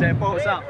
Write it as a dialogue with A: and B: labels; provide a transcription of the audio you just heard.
A: 在报上。